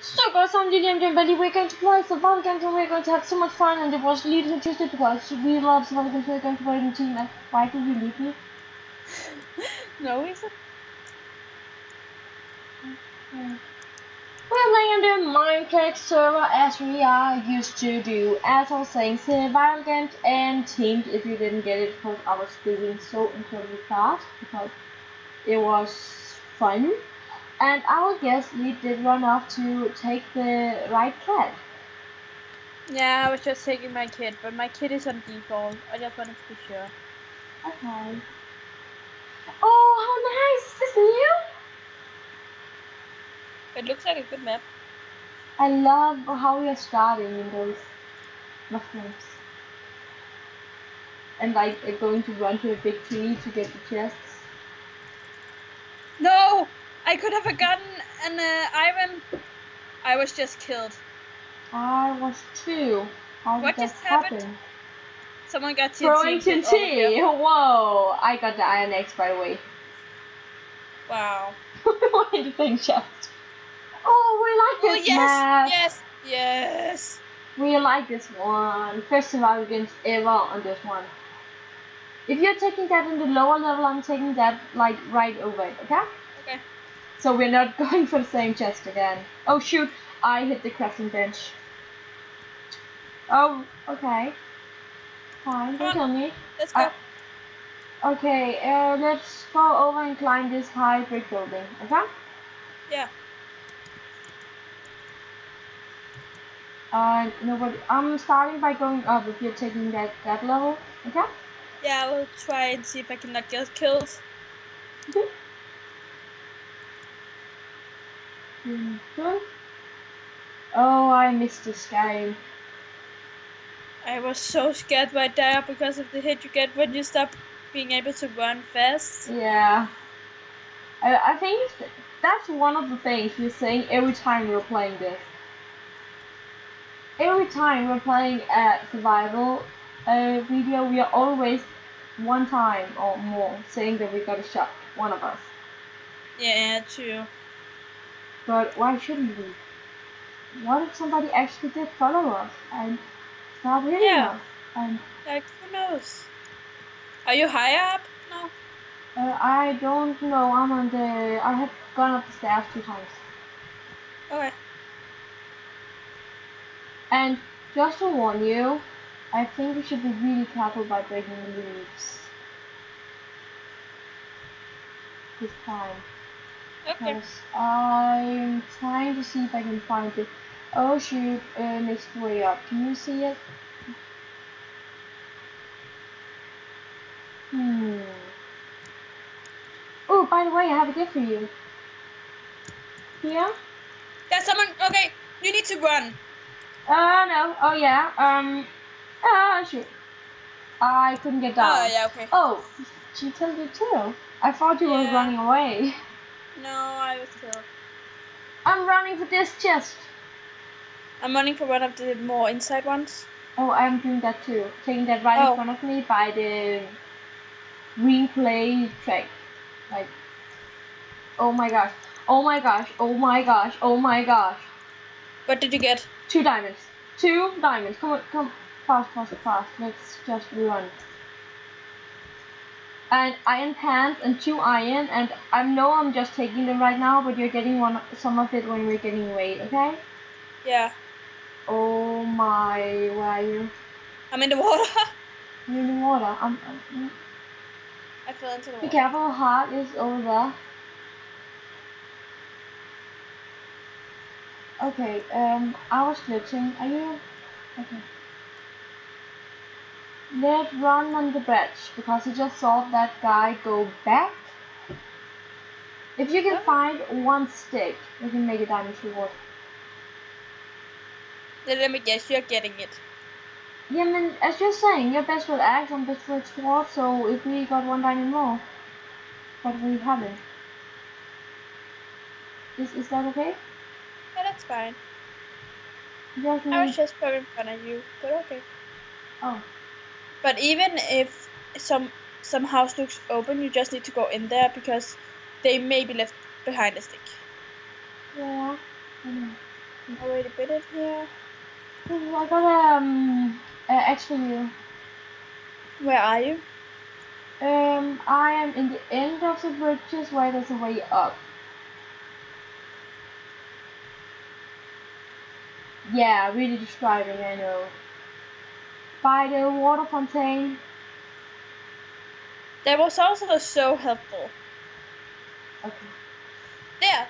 So guys, I'm Julian Jambelli. We're going to play Survival Games and we're going to have so much fun and it was really interesting because we love Survival Games. We're going to play team. And why did you leave me? no reason. We're playing the Minecraft server as we are used to do. As I was saying, Survival Games and Teamed if you didn't get it because I was speaking so incredibly fast because it was fun. And I will guess we did run off to take the right cat. Yeah, I was just taking my kid, but my kid is on default. I just wanted to be sure. Okay. Oh, how nice! Is this new? It looks like a good map. I love how we are starting in those mushrooms. And like going to run to a big tree to get the chests. No! I could have gotten an uh, iron. I was just killed. I was too. How what just happened? happen? Someone got TNT. Throwing and killed all of TNT! Whoa! I got the Iron X by the way. Wow. Why you think, chest? Oh, we Oh like this oh, yes, map! yes, yes. We like this one. First survival games ever on this one. If you're taking that in the lower level, I'm taking that like right over it, okay? So we're not going for the same chest again. Oh shoot, I hit the crafting bench. Oh, okay. Fine, don't kill me. Let's go. I- Okay, uh, let's go over and climb this high brick building, okay? yeah. Uh, nobody, I'm starting by going up if you're taking that, that level, okay? Yeah, I will try and see if I can not get killed. Mhm. Oh, I missed this game. I was so scared right there because of the hit you get when you stop being able to run fast. Yeah. I, I think that's one of the things we're saying every time we're playing this. Every time we're playing a survival uh, video, we are always one time or more saying that we got a shot, one of us. Yeah, true. But why shouldn't we? What if somebody actually did follow us and start hitting Yeah. us? And Like, who knows? Are you higher up? No. uh, I don't know. I'm on the. I have gone up the stairs two times. Okay. And just to warn you, I think we should be really careful by breaking the leaves. This time. Okay. I'm trying to see if I can find it. Oh shoot, uh, next way up. Can you see it? Hmm. Oh, by the way, I have a gift for you. Yeah? There's someone. Okay, you need to run. Uh, no. Oh, yeah. Um. Ah, shoot. I couldn't get down. Oh, yeah, okay. Oh, she killed you too. I thought you were running away. No, I was killed. I'm running for this chest. I'm running for one of the more inside ones. Oh, I'm doing that too. Taking that right Oh. in front of me by the replay track. Like, oh my gosh. Oh my gosh. Oh my gosh. Oh my gosh. What did you get? Two diamonds. Two diamonds. Come on, come fast, fast, fast. Let's just run. And iron pants and two iron and I know I'm just taking them right now, but you're getting one some of it when we're getting weight, okay? Yeah. Oh my, where are you? I'm in the water. You're in the water. I'm, I'm, I fell into the be careful, heart is over there. Okay, um, I was glitching. Are you? Okay. Let's run on the bridge because I just saw that guy go back. If you can find one stick, you can make a diamond sword. Then let me guess, you're getting it. Yeah, man, as you're saying, you're best with axe, I'm best with sword, so if we got one diamond more, but we haven't. Is, is that okay? Yeah, that's fine. Just I was just poking fun at you, but okay. Oh, But even if some some house looks open, you just need to go in there because they may be left behind a stick. yeah. I know. already bid it here. I got um uh, you. Where are you? Um, I am in the end of the bridges where there's a way up. Yeah, really describing, I know. By the water fountain. That was also so helpful. Okay. There,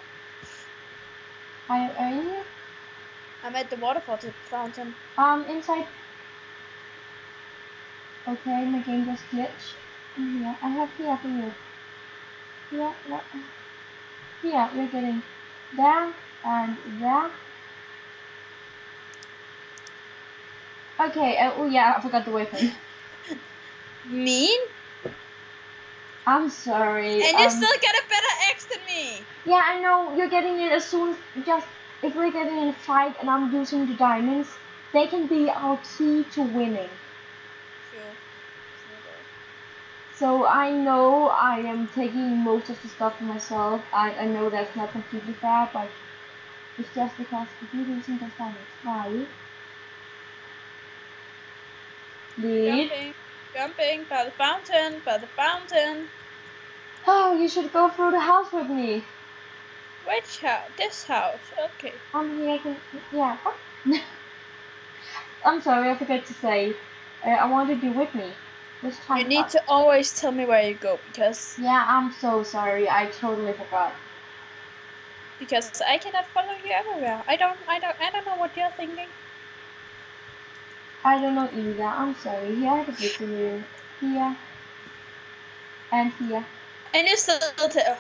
I are you here? I'm at the water fountain-. Um, inside. Okay, my game just glitched. Yeah, I have here for you. Here, what? Here, you're getting there and there. Okay, uh, oh yeah, I forgot the weapon. Mean? I'm sorry. And you um, still get a better X than me. Yeah, I know, you're getting it as soon as just, if we're getting in a fight and I'm using the diamonds, they can be our key to winning. Sure. So I know I am taking most of the stuff for myself. I, I know that's not completely fair, but it's just because if you're using those diamonds, why? Jumping, jumping by the fountain, by the fountain. Oh, you should go through the house with me. Which house? This house. Okay. I'm here. Can, yeah. what? I'm sorry, I forgot to say. Uh, I wanted you with me. This time. You need to always tell me where you go because Yeah, I'm so sorry. I totally forgot. because I cannot follow you everywhere. I don't I don't I don't know what you're thinking. I don't know either. I'm sorry. Here I have a. Here. And here. And you still tell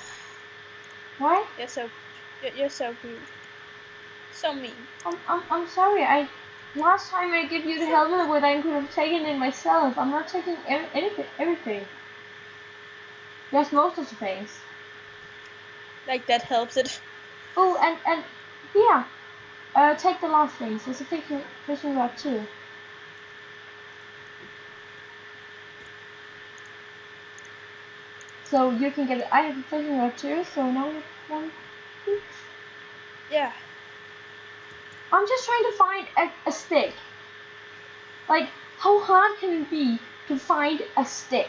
What? you're so you're, you're so rude. So mean. I'm, I'm, I'm sorry. I last time I gave you the helmet with I could have taken it myself. I'm not taking ev- anything, everything. Just most of the things. Like that helps it. Oh, and and yeah. Uh, take the last things. There's a fishing fishing rod too. So you can get. it. I have a fishing rod too. So now one each. Yeah. I'm just trying to find a, a stick. Like, how hard can it be to find a stick?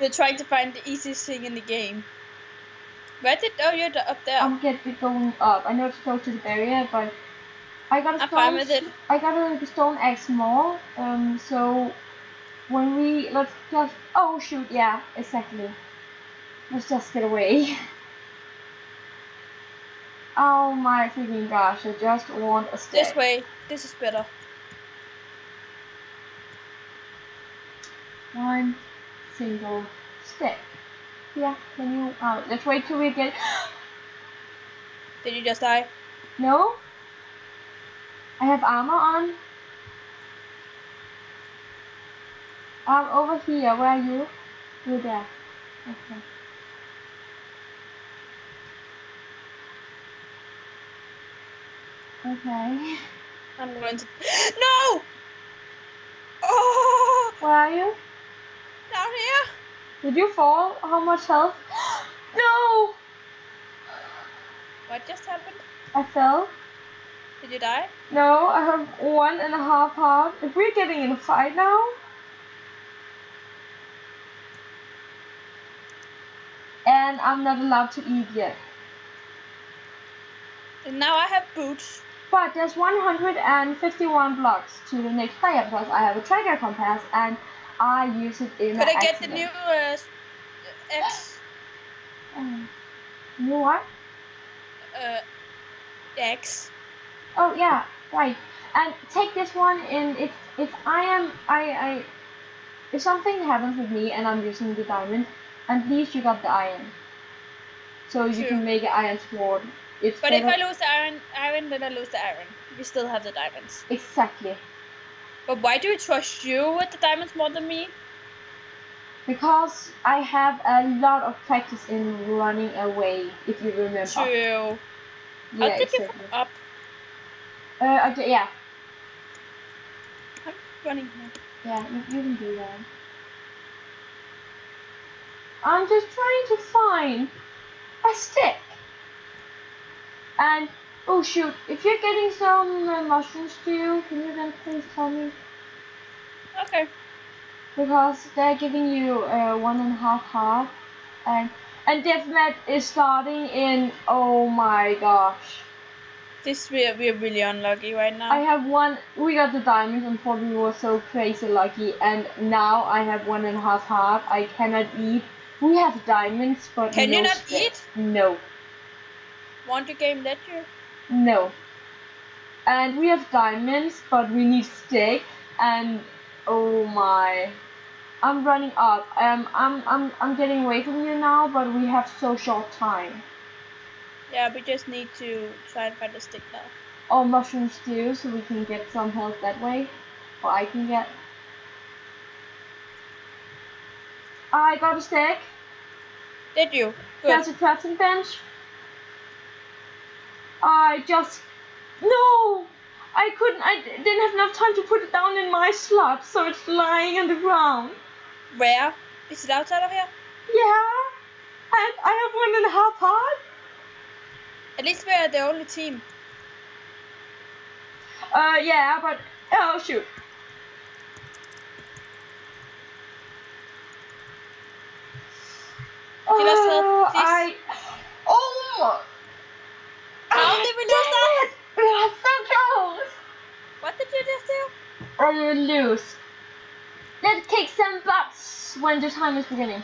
You're trying to find the easiest thing in the game. Where did oh you're up there. I'm getting going up. I know it's close to the barrier, but I got a stone. it. I got a stone axe more. Um, so when we let's just oh shoot, yeah, exactly. Let's just get away. oh my freaking gosh! I just want a stick. This way. This is better. one single stick. Yeah, can you? Uh, let's wait till we get. Did you just die? no. I have armor on. I'm over here. Where are you? You're there. Okay. Okay. I'm going to No! Oh Where are you? down here! Did you fall? How much health? no! What just happened? I fell. Did you die? No, I have one and a half heart. If we're getting in a fight now. And I'm not allowed to eat yet. And now I have boots. But there's 151 blocks to the next player because I have a tracker compass and I use it in Could I get the new uh, X? Um, new what? Uh, X. Oh yeah, right. And take this one in if if I am I I if something happens with me and I'm using the diamond, at least you got the iron. So you can make an iron sword. It's But if I lose the iron, iron, then I lose the iron. We still have the diamonds. exactly But why do we trust you with the diamonds more than me? because I have a lot of practice in running away. If you remember. True. Yeah, How did you exactly. up? Uh, okay, yeah, I'm running here. yeah, you, you can do that. I'm just trying to find a stick. And Oh shoot! If you're getting some uh, mushroom stew, can you then please tell me? Okay. Because they're giving you uh, one and a half half and and deathmatch is starting in. Oh my gosh! This we are, we are really unlucky right now. I have one. We got the diamonds, and thought we were so crazy lucky, and now I have one and a half half. I cannot eat. We have diamonds, but Can no you not eat? No. Want to game later? No. And we have diamonds, but we need steak. And oh my, I'm running up. Um, I'm I'm I'm getting away from you now, but we have so short time. Yeah, we just need to try and find a stick now. Oh, mushroom stew, so we can get some health that way, or I can get. I got a steak. Did you? There's Good. a crafting bench. I just no. I couldn't. I didn't have enough time to put it down in my slot, so it's lying on the ground. Where? Is it outside of here? Yeah, and I have one and a half heart. At least we are the only team. Uh, yeah, but oh shoot. Give us Oh, help, please. I. Oh. We lose that? it! We are so close. What did you just do? Or you lose. Let's kick some butts when the time is beginning.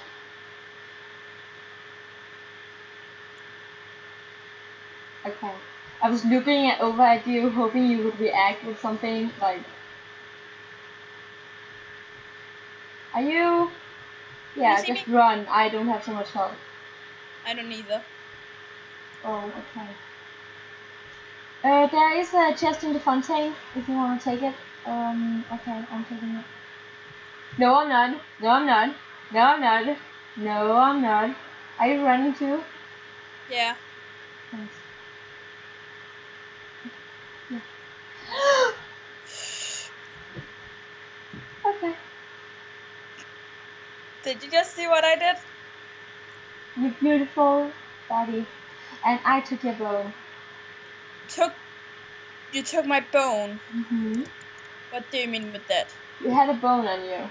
Okay. I was looking at, over at you, hoping you would react with something like. Are you? Yeah, see just me? run. I don't have so much health. I don't either. Oh, okay. Uh, there is a chest in the fontaine if you want to take it. Um, okay, I'm taking it. No, I'm not. No, I'm not. No, I'm not. No, I'm not. Are you running too? Yeah. Thanks. Yeah. okay. Did you just see what I did? You beautiful body. And I took your bone. Took. You took my bone. Mm-hmm. What do you mean with that? You had a bone on you.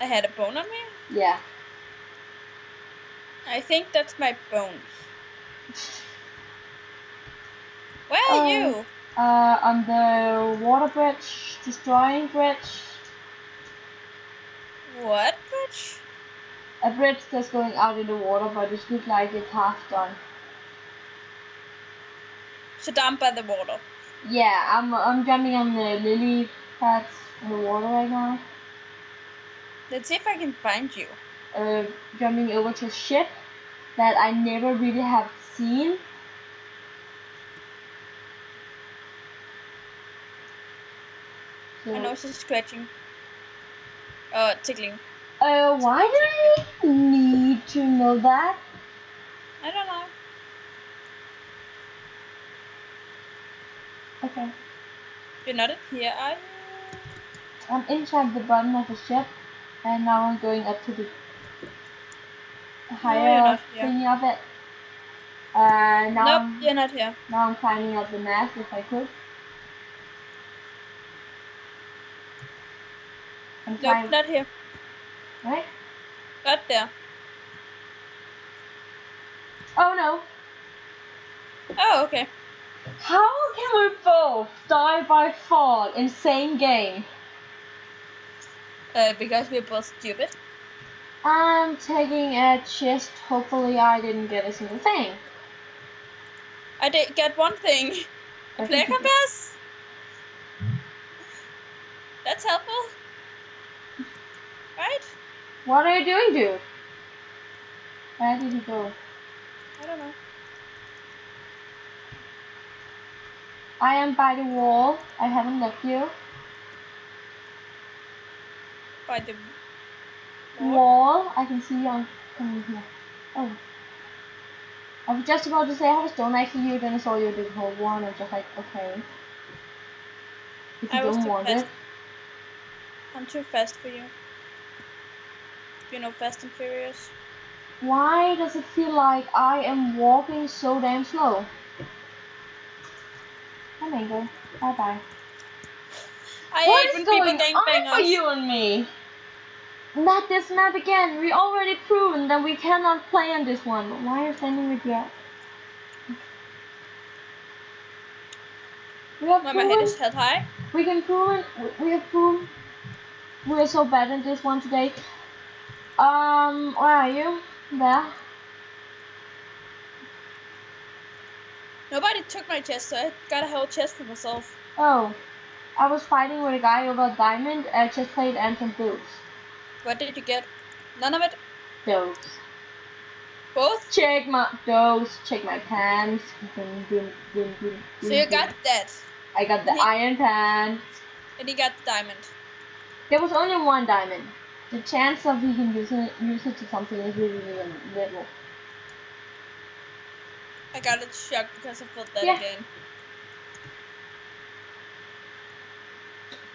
I had a bone on me? Yeah. I think that's my bones. Where are Oh. you? Uh, on the water bridge, destroying bridge. What bridge? A bridge that's going out in the water, but it looks like it's half done. So down by the water. Yeah, I'm I'm jumping on the lily pads in the water right now. Let's see if I can find you. Uh, jumping over to a ship that I never really have seen. So, nose is scratching. Uh, tickling. uh, why do I need to know that? I don't know. Okay. You're not here, are you? I'm inside the bottom of the ship, and now I'm going up to the higher yeah. thingy of it. Uh, now, nope, I'm, you're not here. now I'm climbing up the mast if I could. I'm Nope, climbing, not here. right? Not there. Oh no! Oh, okay. How can we both die by fall in same game? Uh, because we're both stupid. I'm taking a chest. Hopefully, I didn't get a single thing. I did get one thing. A player compass. That's helpful. Right? What are you doing, dude? Where did he go? I don't know. I am by the wall. I haven't left you. By the wall. Wall. I can see you on coming here. Oh. I was just about to say I have a stone for you, then I saw you did hold one. I'm just like, okay. If you I was don't too want fast. it. I'm too fast for you. You know, Fast and Furious. Why does it feel like I am walking so damn slow? Gangbanger. Bye bye. I What hate is when people going gang on bang for you and me? Not this map again. We already proven that we cannot play on this one. Why are you standing with your? We have When my head is held high. We can prove it. we- We have proven. We're so bad at this one today. Um, where are you? There. Nobody took my chest, so I got a whole chest for myself. Oh, I was fighting with a guy over a diamond, a chest plate, and some boots. What did you get? None of it? Those. Both? Check my those. Check my pants. So you got that. I got the Ye- iron pants. And he got the diamond. There was only one diamond. The chance of he can use it, use it to something is really, really little. I got it shocked because I felt that Yeah. again.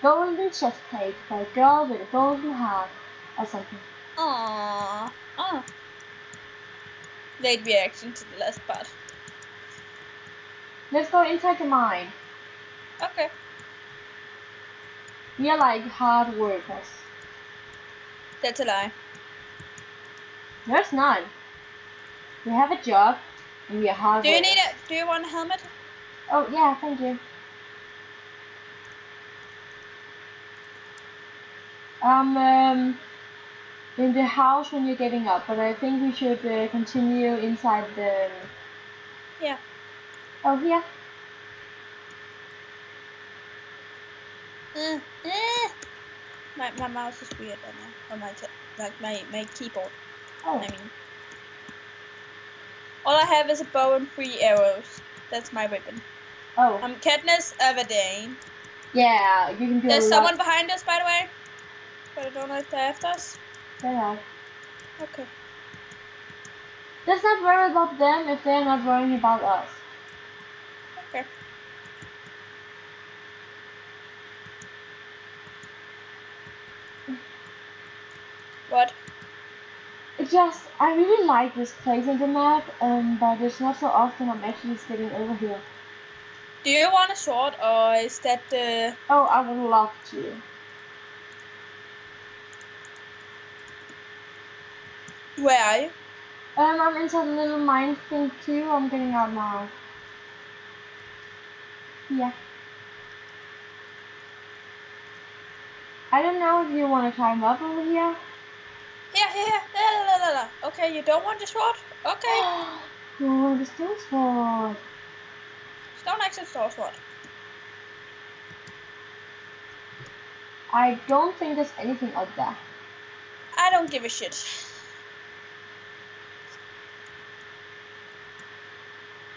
Golden chest plate for a girl with a golden heart or something. Aww. Oh. Ah. Late reaction to the last part. Let's go inside the mine. Okay. We are like hard workers. That's a lie. There's none. We have a job hard Do you need a do you want a helmet? Oh yeah, thank you. Um, um, in the house when you're getting up, but I think we should uh, continue inside the. Yeah. Oh here. Uh, eh. My my mouse is weird right now. Or my t- like my, my keyboard. Oh. I mean. All I have is a bow and three arrows. That's my weapon. Oh. I'm Katniss Everdeen. yeah, you can do There's someone behind us, by the way. But I don't know if they're after us. Yeah. Okay. Let's not worry about them if they're not worrying about us. Okay. What? Just I really like this place in the map, um, but it's not so often I'm actually sitting over here. Do you want a sword or is that the Oh, I would love to. where are you? Um, I'm inside a little mine thing too. I'm getting out now. Yeah. I don't know if you want to climb up over here. Here, here, here. La, la, la, la. Okay, you don't want the sword? Okay. oh, the stone sword. Stone axe and stone sword. I don't think there's anything up there. I don't give a shit.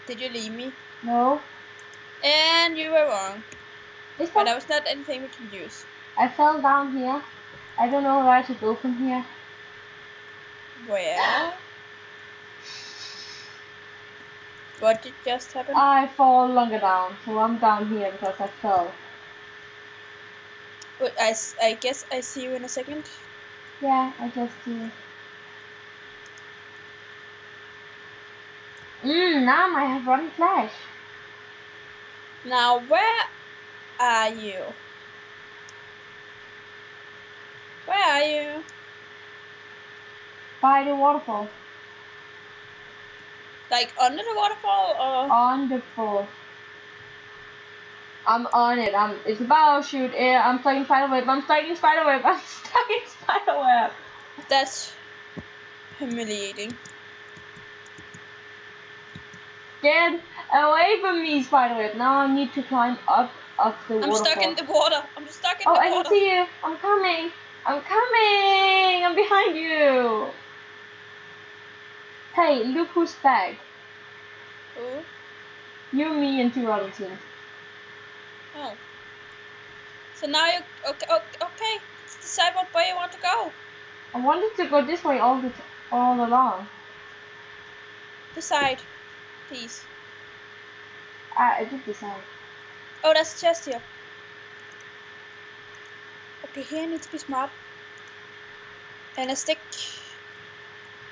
Did you leave me? No. And you were wrong. Is But that was not anything we can use. I fell down here. I don't know where to go from here. Where? What did just happen? I fall longer down, so I'm down here because I fell. Wait, I guess I see you in a second. Yeah, I just do. Mmm, now I have rotten flash. Now, where are you? Where are you? By the waterfall. Like under the waterfall or? On the fall. I'm on it. I'm. It's about to shoot. Yeah, I'm stuck in spiderweb. I'm stuck in spiderweb. I'm stuck in spiderweb. That's humiliating. Get away from me, spiderweb. Now I need to climb up up the I'm waterfall. stuck in the water. I'm stuck in Oh, the I water. can see you. I'm coming. I'm coming. I'm behind you. Hey, look who's back. Ooh. You, me, and two other teams. Oh. So now you okay? Okay. decide what way you want to go. I wanted to go this way all the t- all along. Decide, please. I, I did decide. Oh, that's a chest here. Okay, here I need to be smart. And a stick.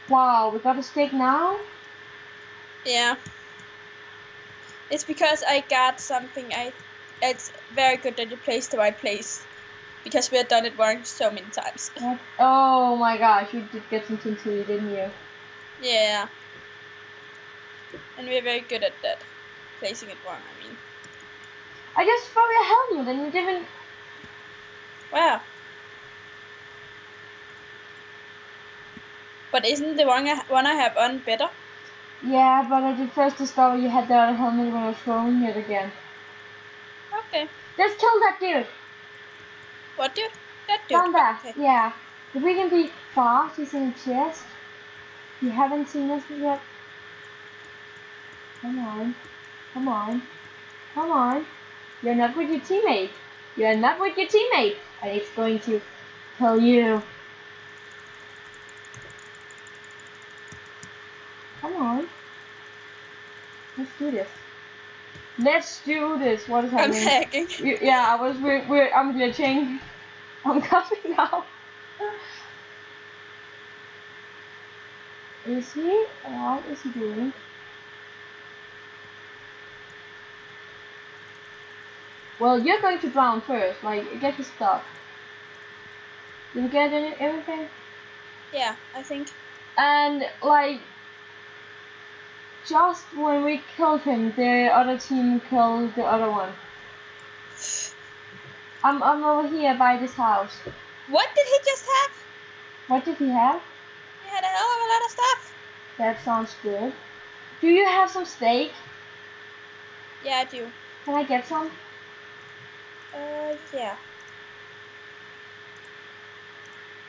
Wow, we got a stick now. Yeah. It's because I got something I it's very good that you placed the right place because we had done it wrong so many times. What? Oh my gosh, you did get some TNT, didn't you? Yeah. And we're very good at that. Placing it wrong, I mean. I just throw your helmet and you didn't. Wow. But isn't the one I, one I have on better? Yeah, but I did first discover you had the other helmet when I was throwing it again. Okay. Let's kill that dude! What dude? That dude. Down there, Okay. yeah. If we can be fast, he's in a chest. You haven't seen us yet. Come on. Come on. Come on. You're not with your teammate. You're not with your teammate. And it's going to kill you. On. Let's do this. Let's do this. What is happening? I'm hacking. Yeah, I was. We're, we're, I'm glitching. I'm coming now. Is he? What is he doing? Well, you're going to drown first. Like, get your stuff. Did you get any, everything? Yeah, I think. And like, just when we killed him, the other team killed the other one. I'm I'm over here by this house. What did he just have? What did he have? He had a hell of a lot of stuff. That sounds good. Do you have some steak? Yeah, I do. Can I get some? Uh, yeah.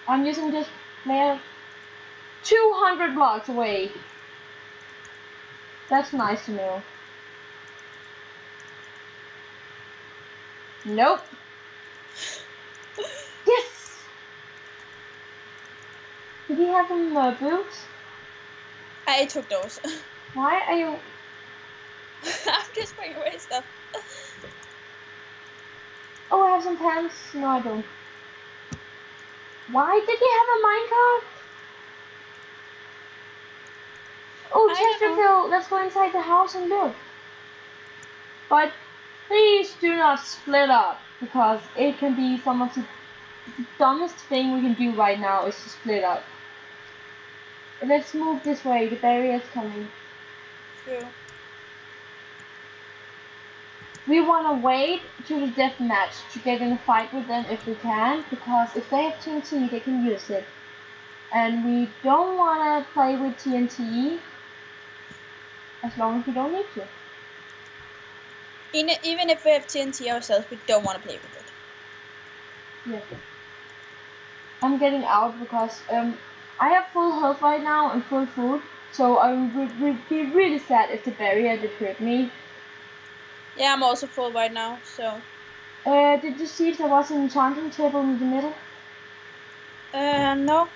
I'm using this layer 200 blocks away. That's nice to know. Nope. Yes! Did he have some uh, boots? I took those. Why are you... I'm just putting away stuff. Oh, I have some pants. No, I don't. Why did he have a minecart? Oh, Chesterfield, let's go inside the house and look. But please do not split up because it can be some of the the dumbest thing we can do right now is to split up. Let's move this way. The barrier is coming. True. We want to wait to the death match to get in a fight with them if we can, because if they have TNT, they can use it. And we don't want to play with TNT as long as we don't need to. In, even if we have TNT ourselves, we don't want to play with it. Yeah. I'm getting out because um, I have full health right now and full food, so I would, would be really sad if the barrier did hurt me. Yeah, I'm also full right now, so. Uh, did you see if there was an enchanting table in the middle? Uh, no.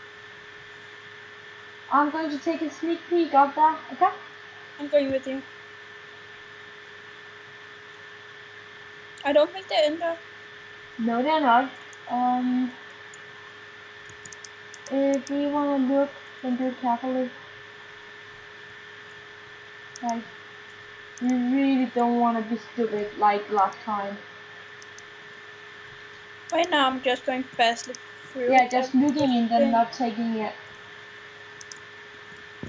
I'm going to take a sneak peek of that, okay? I'm going with you. I don't think they're in there. No, they're not. Um, if we want to look, then do it carefully. Like, we really don't want to be stupid like last time. Right now, I'm just going fastly through. Yeah, just looking and then not taking it.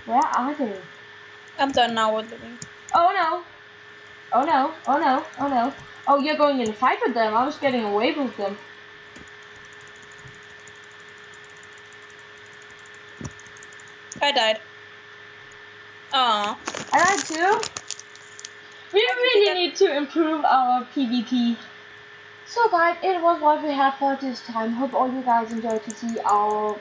Where are they? I'm done now with looking. Oh no! Oh no! Oh no! Oh no! Oh, you're going in a fight with them. I was getting away with them. I died. Aw. I died too. We really need to improve our PvP. So guys, it was what we had for this time. Hope all you guys enjoyed to see our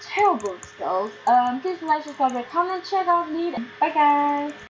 terrible skills. Um, please like, subscribe, comment, check out Lea.d. Bye guys.